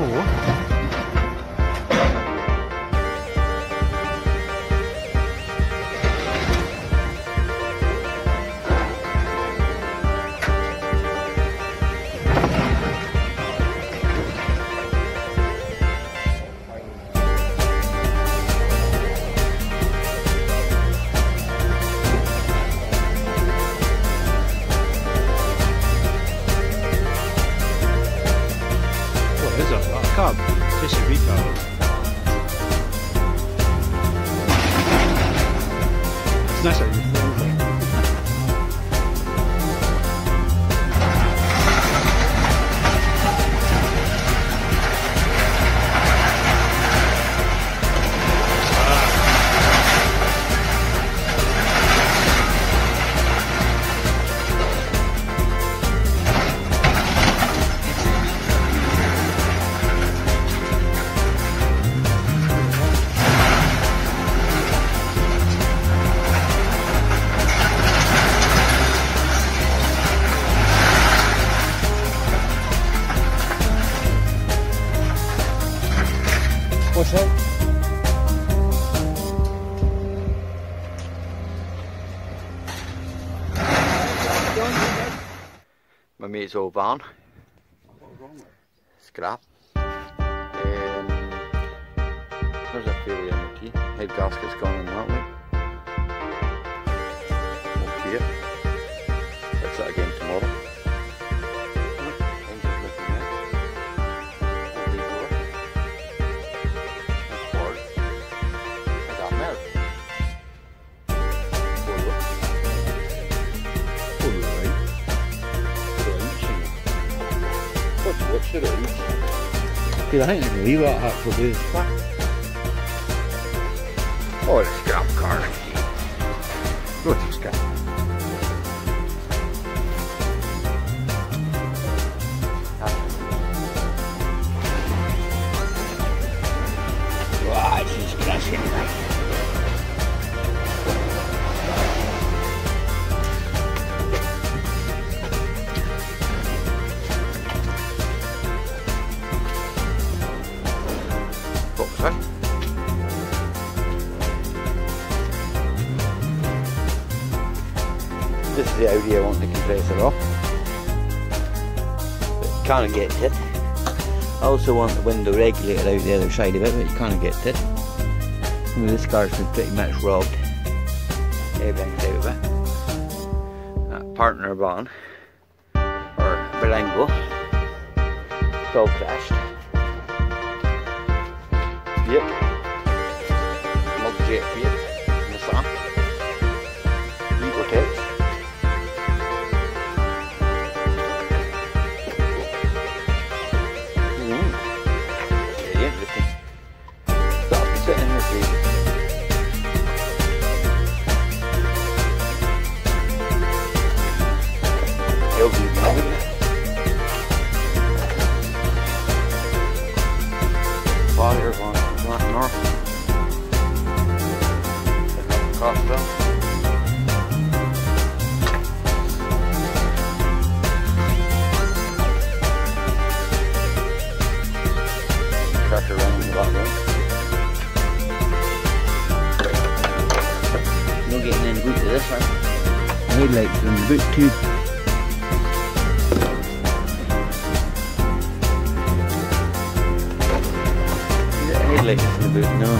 老五。Just a wee cub. It's nice Mate's old van. Scrap. Um, there's a fairly empty. Head gasket's gone in that way. The right? Dude, I think can leave that hat for this. Oh, it's a scrap car. What's a scrap? Wow, she's crashing. What This is the Audi I want the compressor off. But can't get it. I also want the window regulator out the other side of it, but you can't get it. Mean, this car's been pretty much robbed. Everything's out of it. That partner van, or Berlingo, it's all crashed. Yep. Fiat, Around in the back. No getting in the boot to this one. Headlights in the boot too. Headlights in the boot, no.